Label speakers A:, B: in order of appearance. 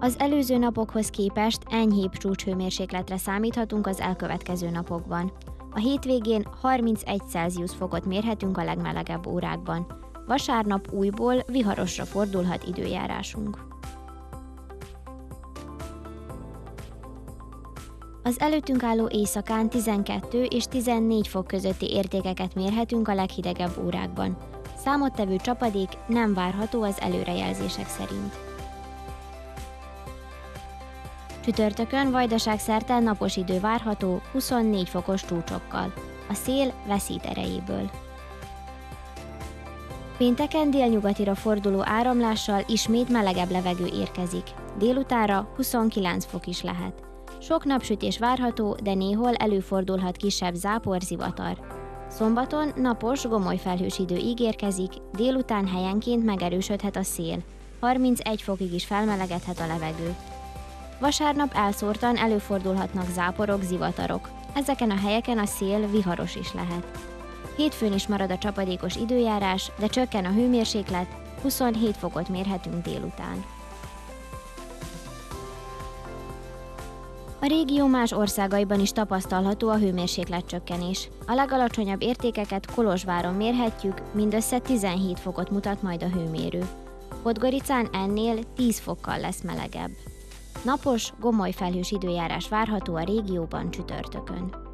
A: Az előző napokhoz képest enyhébb csúcshőmérsékletre számíthatunk az elkövetkező napokban. A hétvégén 31 Celsius fokot mérhetünk a legmelegebb órákban. Vasárnap újból viharosra fordulhat időjárásunk. Az előttünk álló éjszakán 12 és 14 fok közötti értékeket mérhetünk a leghidegebb órákban. Számottevő csapadék nem várható az előrejelzések szerint. Csütörtökön vajdaság szerte napos idő várható 24 fokos csúcsokkal. A szél veszít erejéből. Pénteken délnyugatira forduló áramlással ismét melegebb levegő érkezik. Délutára 29 fok is lehet. Sok napsütés várható, de néhol előfordulhat kisebb zápor, zivatar. Szombaton napos, gomoly felhős idő ígérkezik, délután helyenként megerősödhet a szél. 31 fokig is felmelegedhet a levegő. Vasárnap elszórtan előfordulhatnak záporok, zivatarok. Ezeken a helyeken a szél viharos is lehet. Hétfőn is marad a csapadékos időjárás, de csökken a hőmérséklet, 27 fokot mérhetünk délután. A régió más országaiban is tapasztalható a hőmérséklet csökkenés. A legalacsonyabb értékeket Kolozsváron mérhetjük, mindössze 17 fokot mutat majd a hőmérő. Podgoricán ennél 10 fokkal lesz melegebb. Napos, gomoly felhős időjárás várható a régióban csütörtökön.